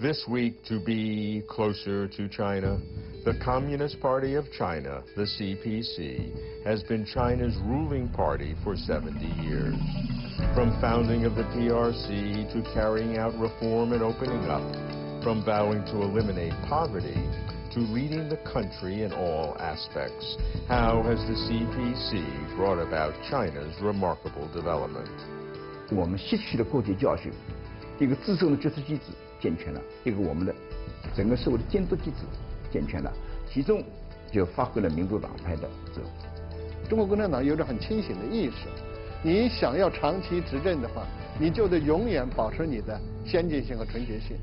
This week, to be closer to China, the Communist Party of China, the CPC, has been China's ruling party for 70 years. From founding of the PRC to carrying out reform and opening up, from vowing to eliminate poverty to leading the country in all aspects. How has the CPC brought about China's remarkable development? 我们吸取了过去教训，一个自身的决策机制 健全了，一个我们的整个社会的监督机制健全了，其中就发挥了民主党派的作用。中国共产党有着很清醒的意识，你想要长期执政的话，你就得永远保持你的先进性和纯洁性，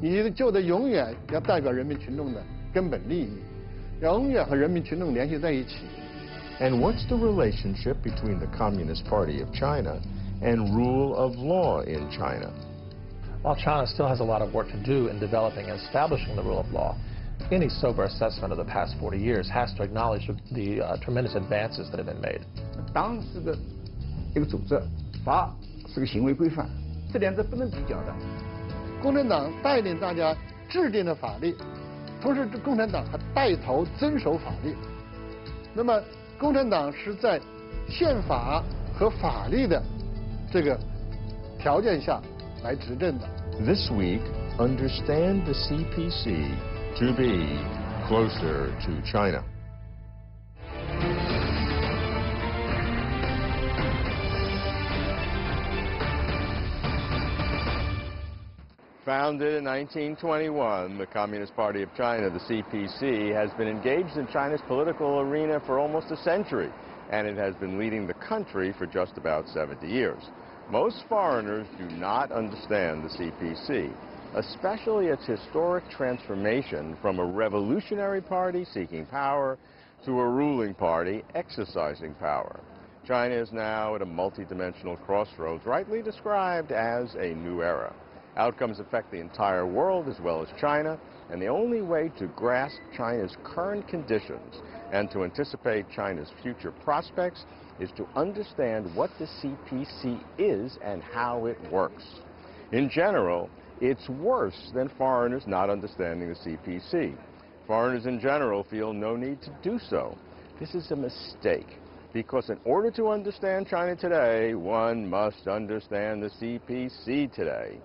你就得永远要代表人民群众的根本利益，永远和人民群众联系在一起。And what's the relationship between the Communist Party of China and rule of law in China? While China still has a lot of work to do in developing and establishing the rule of law, any sober assessment of the past 40 years has to acknowledge the uh, tremendous advances that have been made. 党是个一个组织，法是个行为规范，这两者不能比较的。共产党带领大家制定了法律，同时共产党还带头遵守法律。那么，共产党是在宪法和法律的这个条件下 来执政的。 This week, understand the CPC to be closer to China. Founded in 1921, the Communist Party of China, the CPC, has been engaged in China's political arena for almost a century, and it has been leading the country for just about 70 years. Most foreigners do not understand the CPC, especially its historic transformation from a revolutionary party seeking power to a ruling party exercising power. China is now at a multidimensional crossroads, rightly described as a new era. Outcomes affect the entire world as well as China, and the only way to grasp China's current conditions and to anticipate China's future prospects is to understand what the CPC is and how it works. In general, it's worse than foreigners not understanding the CPC. Foreigners in general feel no need to do so. This is a mistake because in order to understand China today, one must understand the CPC today.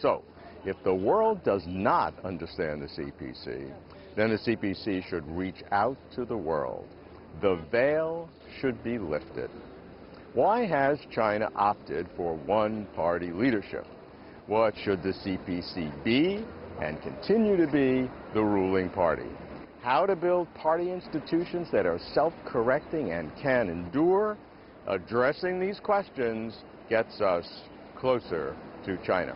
So, if the world does not understand the CPC, then the CPC should reach out to the world. The veil should be lifted. Why has China opted for one-party leadership? What should the CPC be and continue to be the ruling party? How to build party institutions that are self-correcting and can endure? Addressing these questions gets us closer to China.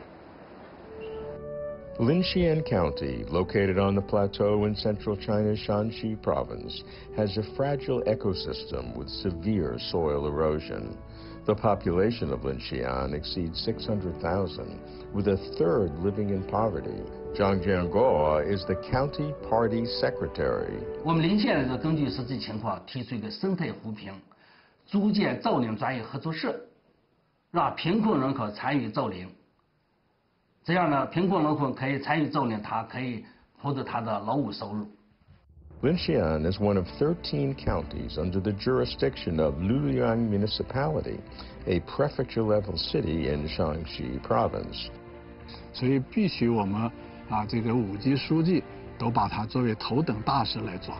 Linxian County, located on the plateau in central China's Shanxi province, has a fragile ecosystem with severe soil erosion. The population of Linxian exceeds 600,000, with a third living in poverty. Zhang Jianguo is the county party secretary. 我们临县呢，根据实际情况提出一个生态扶贫、组建造林专业合作社，让贫困人口参与造林。 这样呢，贫困农户可以参与造林，他可以获得他的劳务收入。Linxian is one of 13 counties under the jurisdiction of Luliang Municipality, a prefecture-level city in Shaanxi Province. 所以必须我们啊，这个五级书记都把它作为头等大事来抓。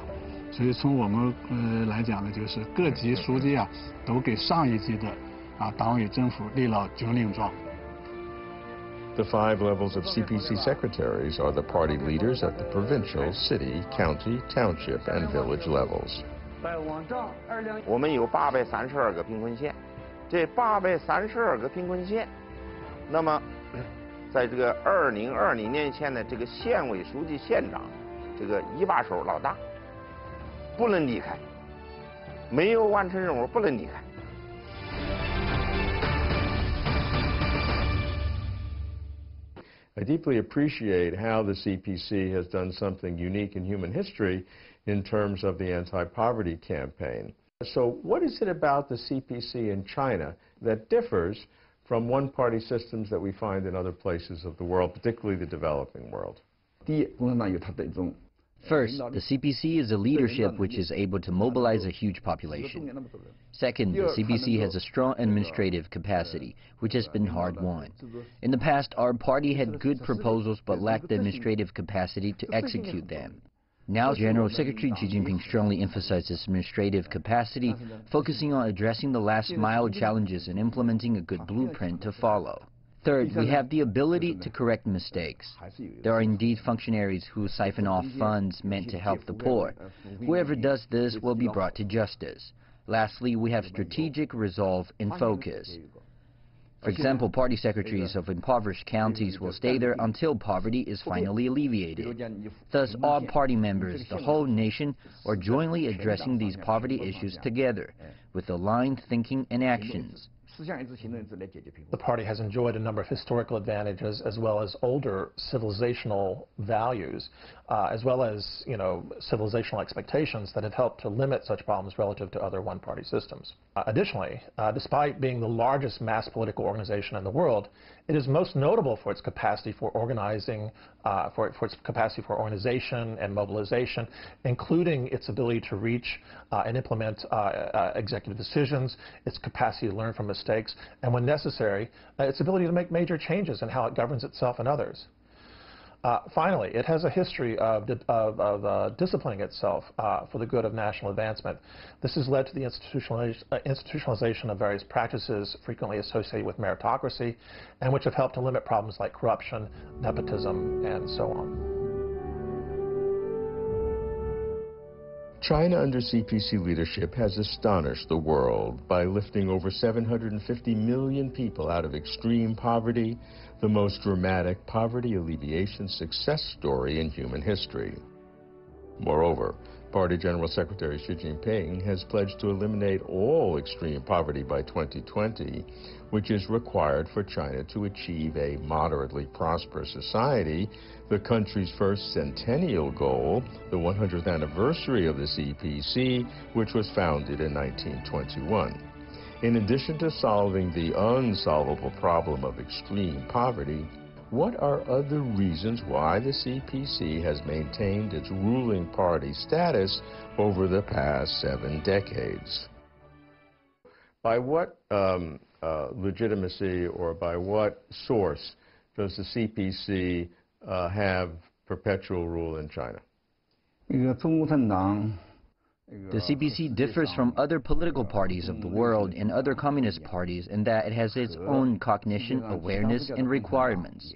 所以从我们呃来讲呢，就是各级书记啊，都给上一级的啊党委政府立了军令状。The five levels of CPC secretaries are the party leaders at the provincial, city, county, township, and village levels. 我们有八百三十二个贫困县，这八百三十二个贫困县，那么在这个二零二零年前的这个县委书记、县长，这个一把手老大，不能离开，没有完成任务不能离开。 I deeply appreciate how the CPC has done something unique in human history in terms of the anti-poverty campaign. So what is it about the CPC in China that differs from one-party systems that we find in other places of the world, particularly the developing world? 第一，共产党有它的一种 First, the CPC is a leadership which is able to mobilize a huge population. Second, the CPC has a strong administrative capacity, which has been hard won. In the past, our party had good proposals but lacked the administrative capacity to execute them. Now, General Secretary Xi Jinping strongly emphasizes administrative capacity, focusing on addressing the last mile challenges and implementing a good blueprint to follow. Third, we have the ability to correct mistakes. There are indeed functionaries who siphon off funds meant to help the poor. Whoever does this will be brought to justice. Lastly, we have strategic resolve and focus. For example, party secretaries of impoverished counties will stay there until poverty is finally alleviated. Thus, all party members, the whole nation, are jointly addressing these poverty issues together, with aligned thinking and actions. The party has enjoyed a number of historical advantages as well as older civilizational values, uh, as well as, you know, civilizational expectations that have helped to limit such problems relative to other one-party systems. Uh, additionally, uh, despite being the largest mass political organization in the world, it is most notable for its capacity for organizing, uh, for, for, its capacity for organization and mobilization, including its ability to reach uh, and implement uh, executive decisions, its capacity to learn from mistakes, and when necessary, its ability to make major changes in how it governs itself and others. Uh, finally, it has a history of, of, of uh, disciplining itself uh, for the good of national advancement. This has led to the uh, institutionalization of various practices frequently associated with meritocracy and which have helped to limit problems like corruption, nepotism, and so on. China under CPC leadership has astonished the world by lifting over 750 million people out of extreme poverty, the most dramatic poverty alleviation success story in human history. Moreover, Party General Secretary Xi Jinping has pledged to eliminate all extreme poverty by 2020, which is required for China to achieve a moderately prosperous society, the country's first centennial goal, the 100th anniversary of the CPC, which was founded in 1921. In addition to solving the unsolvable problem of extreme poverty, what are other reasons why the CPC has maintained its ruling party status over the past seven decades? By what um, uh, legitimacy or by what source does the CPC uh, have perpetual rule in China? The CPC differs from other political parties of the world and other communist parties in that it has its own cognition, awareness, and requirements.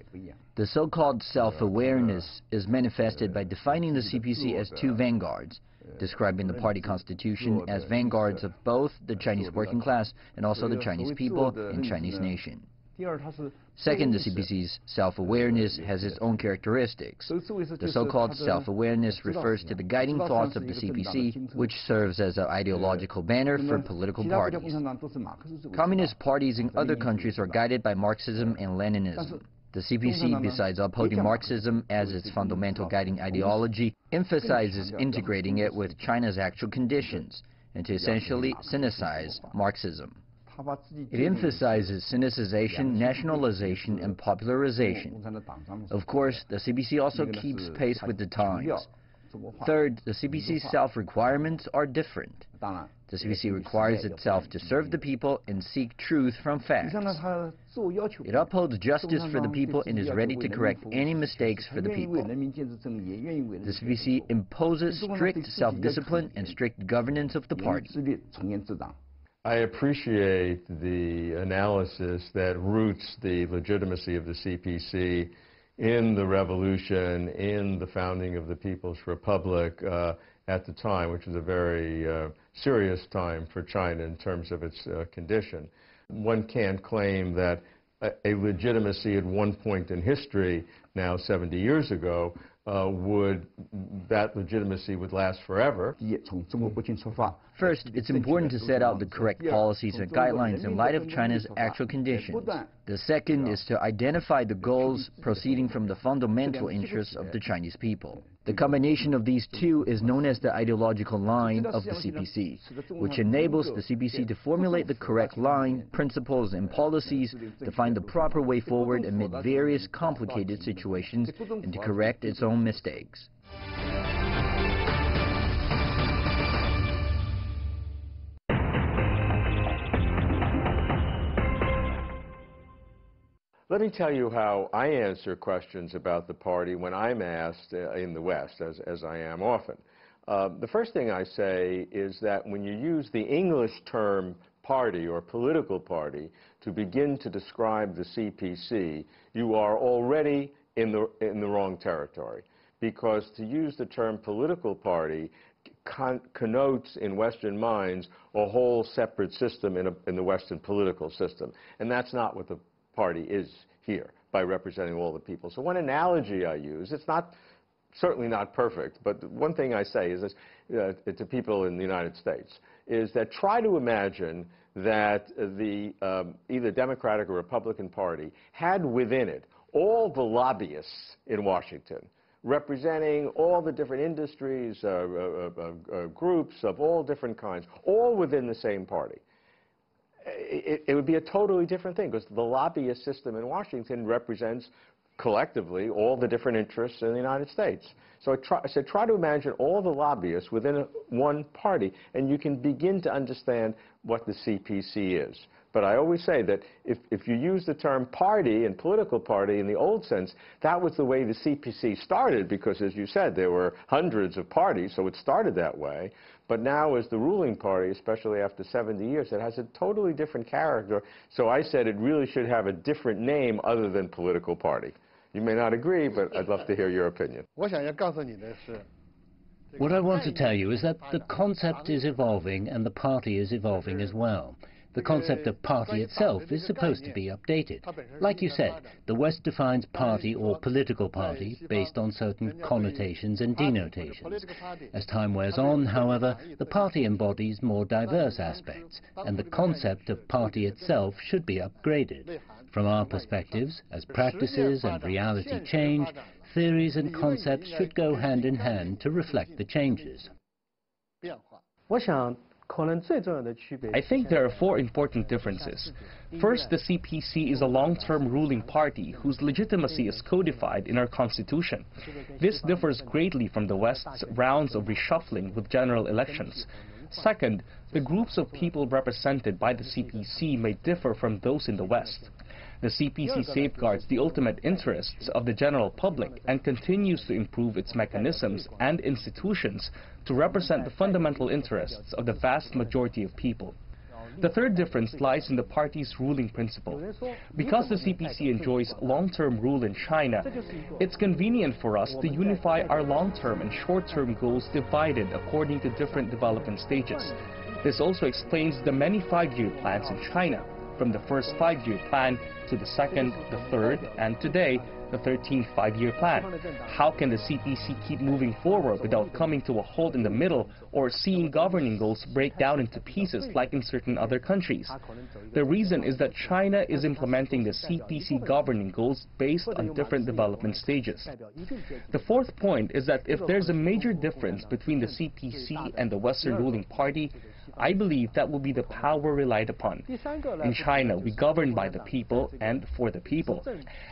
The so-called self-awareness is manifested by defining the CPC as two vanguards, describing the party constitution as vanguards of both the Chinese working class and also the Chinese people and Chinese nation. Second, the CPC's self-awareness has its own characteristics. The so-called self-awareness refers to the guiding thoughts of the CPC, which serves as an ideological banner for political parties. Communist parties in other countries are guided by Marxism and Leninism. The CPC, besides upholding Marxism as its fundamental guiding ideology, emphasizes integrating it with China's actual conditions and to essentially sinicize Marxism. It emphasizes sinicization, nationalization, and popularization. Of course, the CPC also keeps pace with the times. Third, the CPC's self-requirements are different. The CPC requires itself to serve the people and seek truth from facts. It upholds justice for the people and is ready to correct any mistakes for the people. The CPC imposes strict self-discipline and strict governance of the party. I appreciate the analysis that roots the legitimacy of the CPC in the revolution, in the founding of the People's Republic uh, at the time, which was a very uh, serious time for China in terms of its uh, condition. One can't claim that a, a legitimacy at one point in history, now 70 years ago, uh, would that legitimacy would last forever. First, it's important to set out the correct policies and guidelines in light of China's actual conditions. The second is to identify the goals proceeding from the fundamental interests of the Chinese people. The combination of these two is known as the ideological line of the CPC, which enables the CPC to formulate the correct line, principles, and policies to find the proper way forward amid various complicated situations and to correct its own mistakes. Let me tell you how I answer questions about the party when I'm asked uh, in the West, as, as I am often. Uh, the first thing I say is that when you use the English term party or political party to begin to describe the CPC, you are already in the, in the wrong territory. Because to use the term political party con connotes in Western minds a whole separate system in, a, in the Western political system. And that's not what the party is here by representing all the people. So one analogy I use, it's not certainly not perfect, but one thing I say is this uh, to people in the United States, is that try to imagine that the um, either Democratic or Republican Party had within it all the lobbyists in Washington representing all the different industries, uh, uh, uh, uh groups of all different kinds, all within the same party it, it would be a totally different thing because the lobbyist system in Washington represents collectively all the different interests in the United States. So I, try, I, said, try to imagine all the lobbyists within a, one party, and you can begin to understand what the CPC is. But I always say that if, if you use the term party and political party in the old sense, that was the way the CPC started because, as you said, there were hundreds of parties, so it started that way. But now as the ruling party, especially after 70 years, it has a totally different character. So I said it really should have a different name other than political party. You may not agree, but I'd love to hear your opinion. What I want to tell you is that the concept is evolving and the party is evolving as well. The concept of party itself is supposed to be updated. Like you said, the West defines party or political party based on certain connotations and denotations. As time wears on, however, the party embodies more diverse aspects, and the concept of party itself should be upgraded. From our perspectives, as practices and reality change, theories and concepts should go hand in hand to reflect the changes. 我想 I think there are four important differences. First, the CPC is a long-term ruling party whose legitimacy is codified in our constitution. This differs greatly from the West's rounds of reshuffling with general elections. Second, the groups of people represented by the CPC may differ from those in the West. The CPC safeguards the ultimate interests of the general public and continues to improve its mechanisms and institutions to represent the fundamental interests of the vast majority of people. The third difference lies in the party's ruling principle. Because the CPC enjoys long-term rule in China, it's convenient for us to unify our long-term and short-term goals divided according to different development stages. This also explains the many five-year plans in China, from the first five-year plan to the second, the third, and today, the 13th five-year plan. How can the CPC keep moving forward without coming to a halt in the middle or seeing governing goals break down into pieces like in certain other countries? The reason is that China is implementing the CPC governing goals based on different development stages. The fourth point is that if there's a major difference between the CPC and the Western ruling party, I believe that will be the power relied upon. In China, we govern by the people and for the people.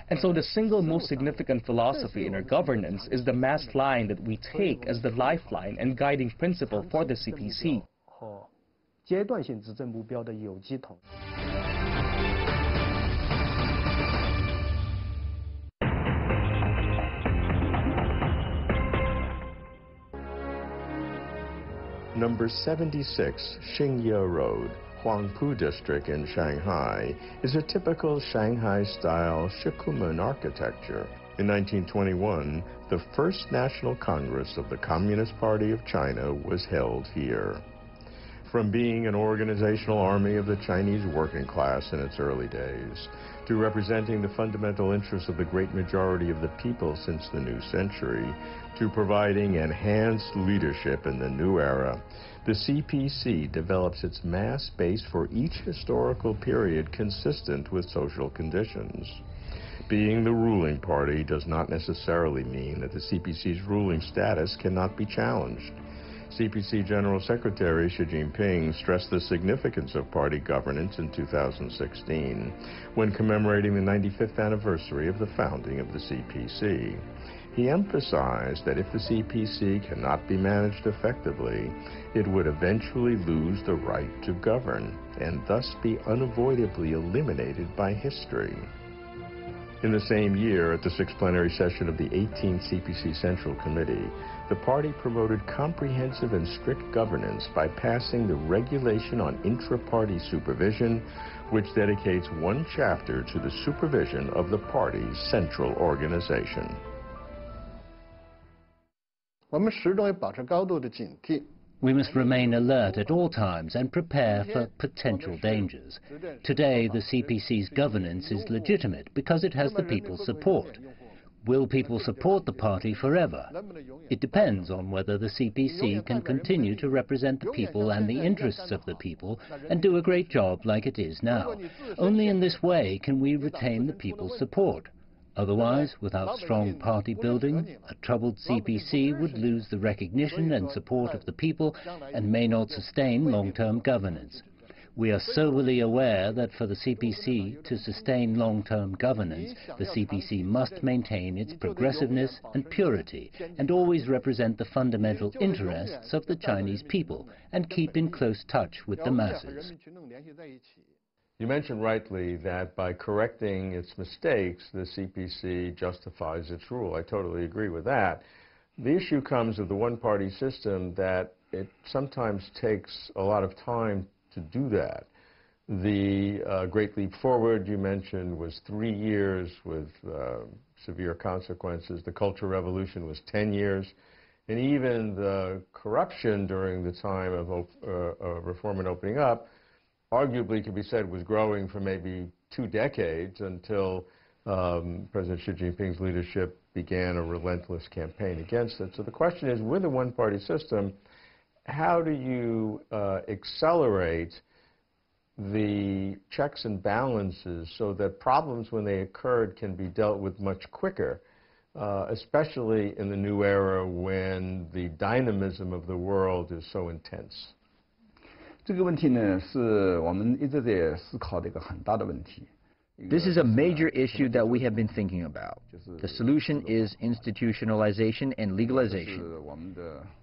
And so the single most significant philosophy in our governance is the mass line that we take as the lifeline and guiding principle for the CPC. Number 76 Xingye Road, Huangpu District in Shanghai, is a typical Shanghai-style Shikumen architecture. In 1921, the first National Congress of the Communist Party of China was held here. From being an organizational army of the Chinese working class in its early days, to representing the fundamental interests of the great majority of the people since the new century, to providing enhanced leadership in the new era, the CPC develops its mass base for each historical period consistent with social conditions. Being the ruling party does not necessarily mean that the CPC's ruling status cannot be challenged. CPC General Secretary Xi Jinping stressed the significance of party governance in 2016 when commemorating the 95th anniversary of the founding of the CPC. He emphasized that if the CPC cannot be managed effectively, it would eventually lose the right to govern and thus be unavoidably eliminated by history. In the same year, at the sixth plenary session of the 18th CPC Central Committee, the party promoted comprehensive and strict governance by passing the Regulation on Intra-Party Supervision, which dedicates one chapter to the supervision of the party's central organization. 我们始终要保持高度的警惕。 we must remain alert at all times and prepare for potential dangers. Today, the CPC's governance is legitimate because it has the people's support. Will people support the party forever? It depends on whether the CPC can continue to represent the people and the interests of the people and do a great job like it is now. Only in this way can we retain the people's support. Otherwise, without strong party building, a troubled CPC would lose the recognition and support of the people and may not sustain long-term governance. We are soberly aware that for the CPC to sustain long-term governance, the CPC must maintain its progressiveness and purity and always represent the fundamental interests of the Chinese people and keep in close touch with the masses. You mentioned rightly that by correcting its mistakes, the CPC justifies its rule. I totally agree with that. The issue comes of the one-party system that it sometimes takes a lot of time to do that. The uh, Great Leap Forward you mentioned was three years with uh, severe consequences. The Cultural Revolution was 10 years. And even the corruption during the time of uh, reform and opening up arguably could be said was growing for maybe two decades until um, President Xi Jinping's leadership began a relentless campaign against it. So the question is, with a one-party system, how do you uh, accelerate the checks and balances so that problems, when they occurred, can be dealt with much quicker, uh, especially in the new era when the dynamism of the world is so intense? 这个问题呢，是我们一直在思考的一个很大的问题。This is a major issue that we have been thinking about. The solution is institutionalization and legalization.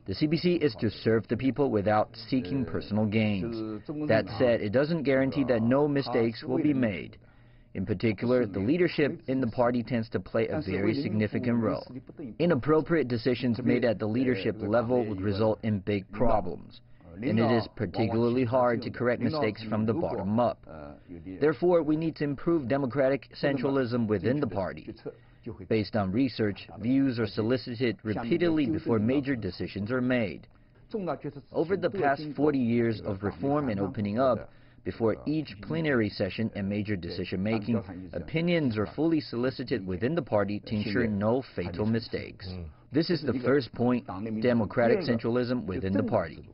The CPC is to serve the people without seeking personal gains. That said, it doesn't guarantee that no mistakes will be made. In particular, the leadership in the party tends to play a very significant role. Inappropriate decisions made at the leadership level would result in big problems and it is particularly hard to correct mistakes from the bottom up. Therefore, we need to improve democratic centralism within the party. Based on research, views are solicited repeatedly before major decisions are made. Over the past 40 years of reform and opening up, before each plenary session and major decision-making, opinions are fully solicited within the party to ensure no fatal mistakes. This is the first point, democratic centralism within the party.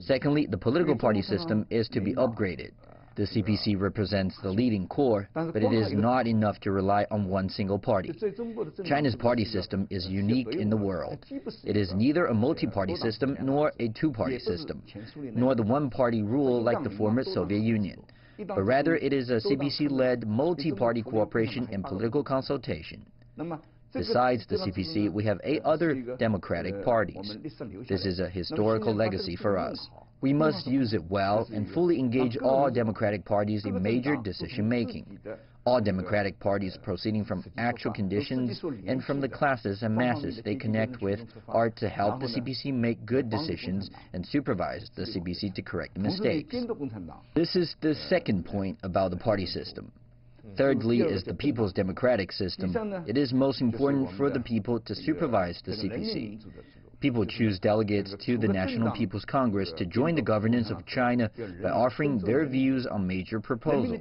Secondly, the political party system is to be upgraded. The CPC represents the leading core, but it is not enough to rely on one single party. China's party system is unique in the world. It is neither a multi-party system nor a two-party system, nor the one-party rule like the former Soviet Union. But rather, it is a CPC-led multi-party cooperation and political consultation. Besides the CPC, we have eight other democratic parties. This is a historical legacy for us. We must use it well and fully engage all democratic parties in major decision-making. All democratic parties proceeding from actual conditions and from the classes and masses they connect with are to help the CPC make good decisions and supervise the CPC to correct mistakes. This is the second point about the party system. Mm. Thirdly is the people's democratic system. It is most important for the people to supervise the CPC. People choose delegates to the National People's Congress to join the governance of China by offering their views on major proposals.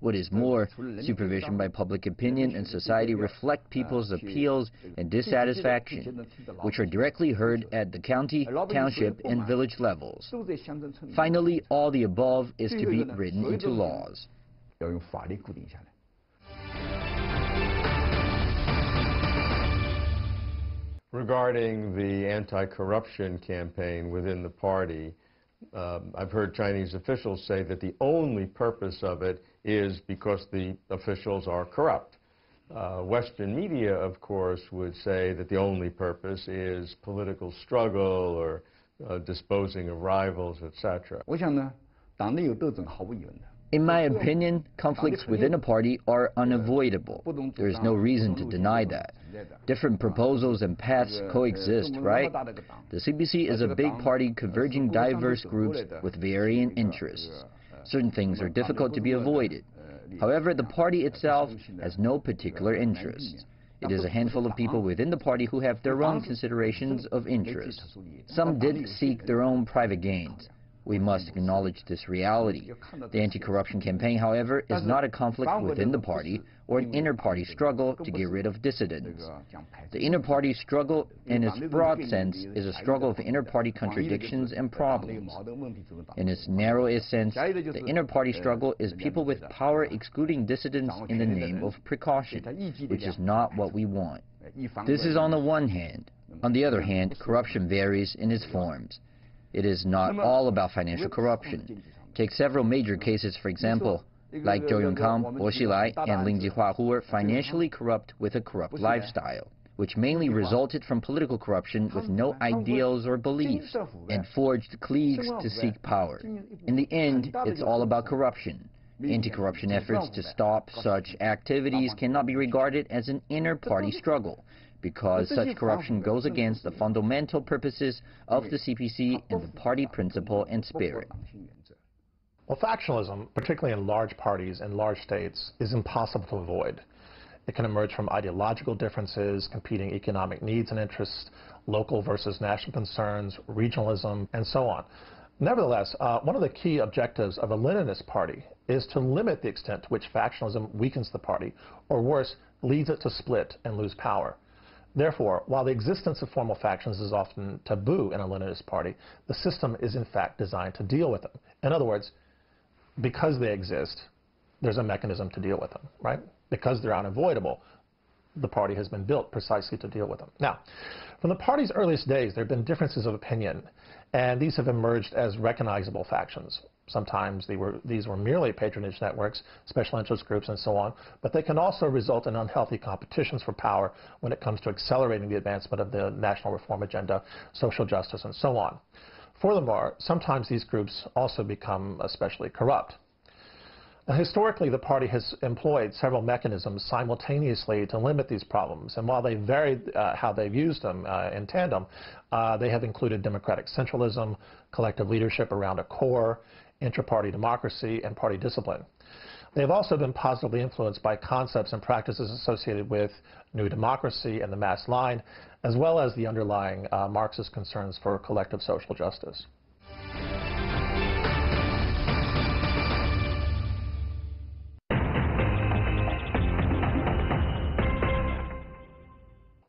What is more, supervision by public opinion and society reflect people's appeals and dissatisfaction, which are directly heard at the county, township, and village levels. Finally, all the above is to be written into laws. Regarding the anti-corruption campaign within the party, um, I've heard Chinese officials say that the only purpose of it is because the officials are corrupt. Uh, Western media, of course, would say that the only purpose is political struggle or uh, disposing of rivals, etc. In my opinion, conflicts within a party are unavoidable. There is no reason to deny that. Different proposals and paths coexist, right? The CPC is a big party converging diverse groups with varying interests. Certain things are difficult to be avoided. However, the party itself has no particular interests. It is a handful of people within the party who have their own considerations of interest. Some did seek their own private gains. We must acknowledge this reality. The anti-corruption campaign, however, is not a conflict within the party or an inter-party struggle to get rid of dissidents. The inter-party struggle, in its broad sense, is a struggle of inter-party contradictions and problems. In its narrowest sense, the inter-party struggle is people with power excluding dissidents in the name of precaution, which is not what we want. This is on the one hand. On the other hand, corruption varies in its forms. It is not all about financial corruption. Take several major cases, for example, like Zhou Yongkang, Bo Xilai, and Ling Jihua, who were financially corrupt with a corrupt lifestyle, which mainly resulted from political corruption with no ideals or beliefs, and forged cliques to seek power. In the end, it's all about corruption. Anti-corruption efforts to stop such activities cannot be regarded as an inter-party struggle because such corruption goes against the fundamental purposes of the CPC and the party principle and spirit. Well, factionalism, particularly in large parties and large states, is impossible to avoid. It can emerge from ideological differences, competing economic needs and interests, local versus national concerns, regionalism, and so on. Nevertheless, uh, one of the key objectives of a Leninist party is to limit the extent to which factionalism weakens the party, or worse, leads it to split and lose power. Therefore, while the existence of formal factions is often taboo in a Leninist party, the system is in fact designed to deal with them. In other words, because they exist, there's a mechanism to deal with them, right? Because they're unavoidable, the party has been built precisely to deal with them. Now, from the party's earliest days, there have been differences of opinion, and these have emerged as recognizable factions. Sometimes were, these were merely patronage networks, special interest groups, and so on, but they can also result in unhealthy competitions for power when it comes to accelerating the advancement of the national reform agenda, social justice, and so on. Furthermore, sometimes these groups also become especially corrupt. Now, historically, the party has employed several mechanisms simultaneously to limit these problems. And while they varied uh, how they've used them uh, in tandem, uh, they have included democratic centralism, collective leadership around a core, intra-party democracy, and party discipline. They have also been positively influenced by concepts and practices associated with new democracy and the mass line, as well as the underlying uh, Marxist concerns for collective social justice.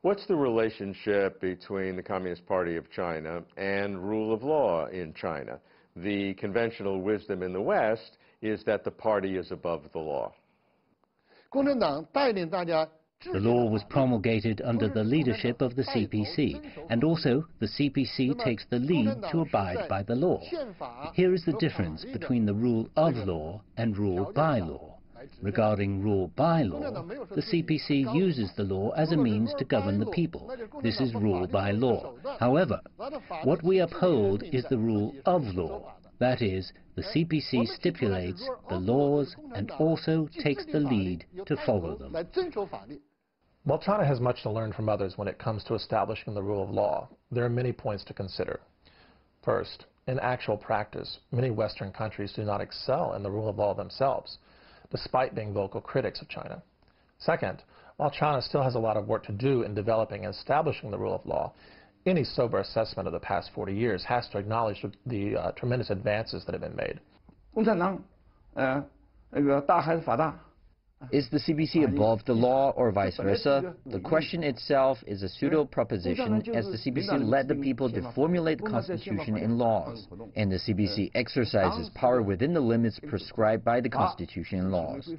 What's the relationship between the Communist Party of China and rule of law in China? The conventional wisdom in the West is that the party is above the law. The law was promulgated under the leadership of the CPC, and also the CPC takes the lead to abide by the law. Here is the difference between the rule of law and rule by law. Regarding rule by law, the CPC uses the law as a means to govern the people. This is rule by law. However, what we uphold is the rule of law. That is, the CPC stipulates the laws and also takes the lead to follow them. While China has much to learn from others when it comes to establishing the rule of law, there are many points to consider. First, in actual practice, many Western countries do not excel in the rule of law themselves despite being vocal critics of China. Second, while China still has a lot of work to do in developing and establishing the rule of law, any sober assessment of the past 40 years has to acknowledge the uh, tremendous advances that have been made. 共产党，呃，那个大还是法大 ？is the CPC above the law or vice versa? The question itself is a pseudo proposition as the CPC led the people to formulate the constitution and laws, and the CPC exercises power within the limits prescribed by the constitution and laws.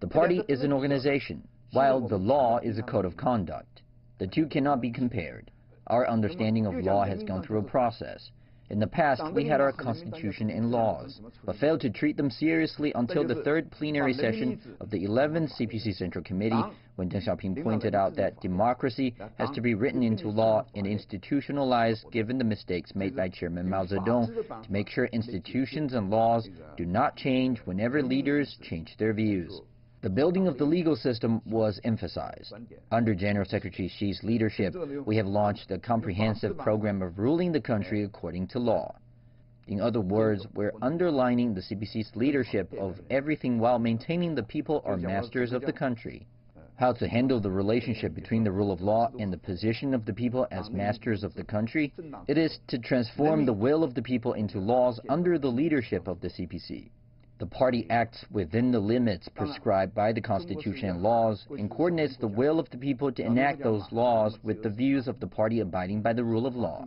The party is an organization, while the law is a code of conduct. The two cannot be compared. Our understanding of law has gone through a process. In the past, we had our constitution and laws, but failed to treat them seriously until the third plenary session of the 11th CPC Central Committee, when Deng Xiaoping pointed out that democracy has to be written into law and institutionalized given the mistakes made by Chairman Mao Zedong to make sure institutions and laws do not change whenever leaders change their views. The building of the legal system was emphasized. Under General Secretary Xi's leadership, we have launched a comprehensive program of ruling the country according to law. In other words, we're underlining the CPC's leadership of everything while maintaining the people are masters of the country. How to handle the relationship between the rule of law and the position of the people as masters of the country? It is to transform the will of the people into laws under the leadership of the CPC. The party acts within the limits prescribed by the Constitution and laws and coordinates the will of the people to enact those laws with the views of the party abiding by the rule of law.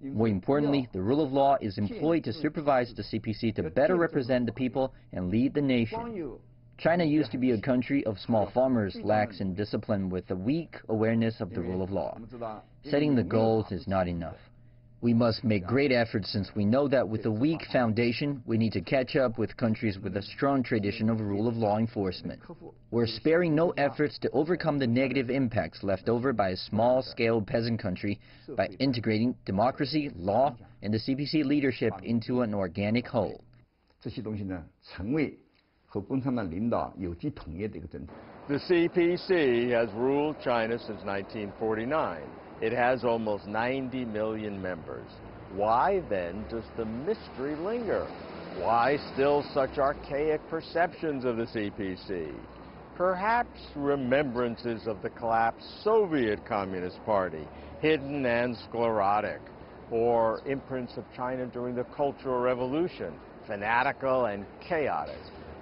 More importantly, the rule of law is employed to supervise the CPC to better represent the people and lead the nation. China used to be a country of small farmers, lax in discipline with a weak awareness of the rule of law. Setting the goals is not enough. We must make great efforts since we know that with a weak foundation, we need to catch up with countries with a strong tradition of rule of law enforcement. We're sparing no efforts to overcome the negative impacts left over by a small-scale peasant country by integrating democracy, law, and the CPC leadership into an organic whole. The CPC has ruled China since 1949. It has almost 90 million members. Why then does the mystery linger? Why still such archaic perceptions of the CPC? Perhaps remembrances of the collapsed Soviet Communist Party, hidden and sclerotic, or imprints of China during the Cultural Revolution, fanatical and chaotic,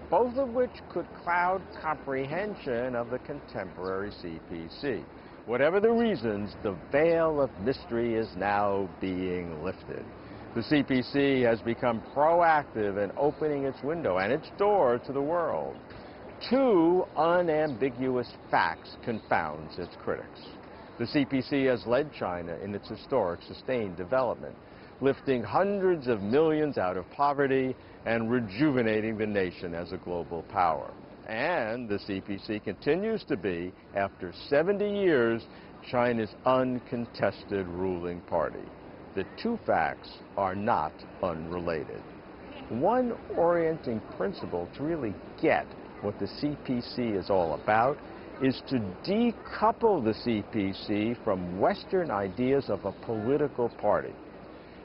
both of which could cloud comprehension of the contemporary CPC. Whatever the reasons, the veil of mystery is now being lifted. The CPC has become proactive in opening its window and its door to the world. Two unambiguous facts confounds its critics. The CPC has led China in its historic sustained development, lifting hundreds of millions out of poverty and rejuvenating the nation as a global power. And the CPC continues to be, after 70 years, China's uncontested ruling party. The two facts are not unrelated. One orienting principle to really get what the CPC is all about is to decouple the CPC from Western ideas of a political party.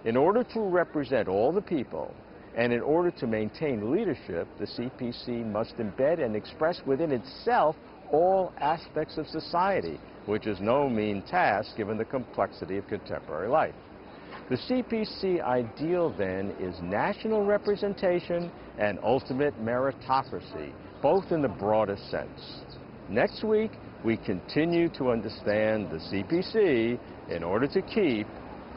In order to represent all the people, and in order to maintain leadership, the CPC must embed and express within itself all aspects of society, which is no mean task given the complexity of contemporary life. The CPC ideal, then, is national representation and ultimate meritocracy, both in the broadest sense. Next week, we continue to understand the CPC in order to keep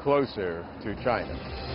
closer to China.